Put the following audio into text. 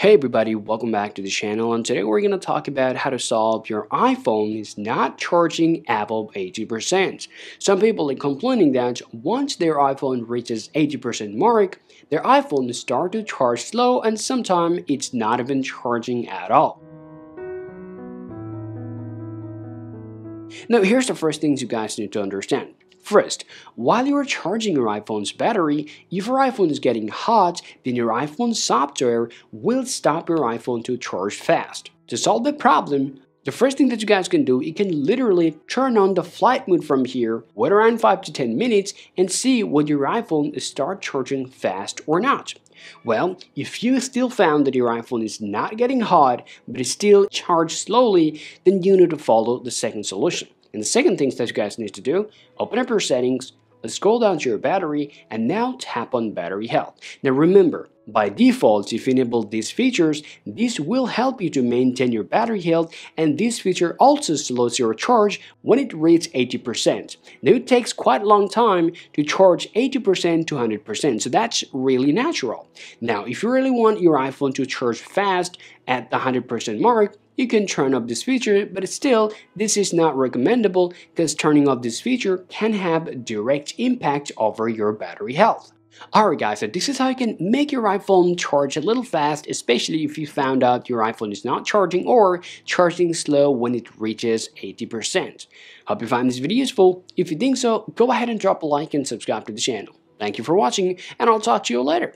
Hey everybody, welcome back to the channel and today we're going to talk about how to solve your iPhone is not charging above 80%. Some people are complaining that once their iPhone reaches 80% mark, their iPhone start to charge slow and sometimes it's not even charging at all. Now here's the first things you guys need to understand. First, while you are charging your iPhone's battery, if your iPhone is getting hot, then your iPhone software will stop your iPhone to charge fast. To solve the problem, the first thing that you guys can do, you can literally turn on the flight mode from here, wait around 5 to 10 minutes, and see whether your iPhone start charging fast or not. Well, if you still found that your iPhone is not getting hot, but is still charged slowly, then you need to follow the second solution. And the second thing that you guys need to do, open up your settings, scroll down to your battery, and now tap on battery health. Now remember, by default, if you enable these features, this will help you to maintain your battery health and this feature also slows your charge when it reaches 80%. Now it takes quite a long time to charge 80% to 100%, so that's really natural. Now if you really want your iPhone to charge fast at the 100% mark, you can turn off this feature, but still, this is not recommendable because turning off this feature can have direct impact over your battery health. Alright guys, so this is how you can make your iPhone charge a little fast, especially if you found out your iPhone is not charging or charging slow when it reaches 80%. Hope you find this video useful. If you think so, go ahead and drop a like and subscribe to the channel. Thank you for watching, and I'll talk to you later.